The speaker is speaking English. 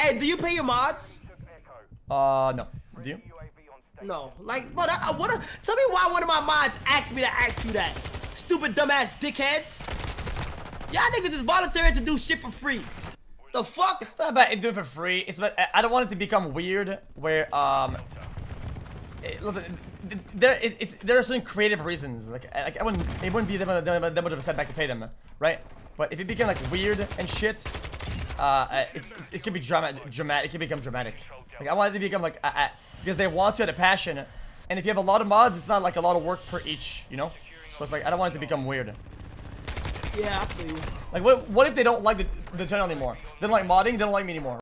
Hey, do you pay your mods? Uh, no. Do you? No. Like, but I, I wanna tell me why one of my mods asked me to ask you that. Stupid dumbass dickheads. Y'all niggas is volunteering to do shit for free. The fuck? It's not about it doing it for free. It's about I- don't want it to become weird where um. eh, Listen, th- there it, it's there are certain creative reasons. Like I- like I wouldn't it wouldn't be that much of a setback to pay them, right? But if it became like weird and shit, uh, uh, it's, it's it could be dramatic. Dramatic. It can become dramatic. Like I want it to become like uh, because they want to out of passion, and if you have a lot of mods, it's not like a lot of work per each, you know. So it's like I don't want it to become weird. Yeah, I feel you. Like what what if they don't like the, the channel anymore? They don't like modding. They don't like me anymore.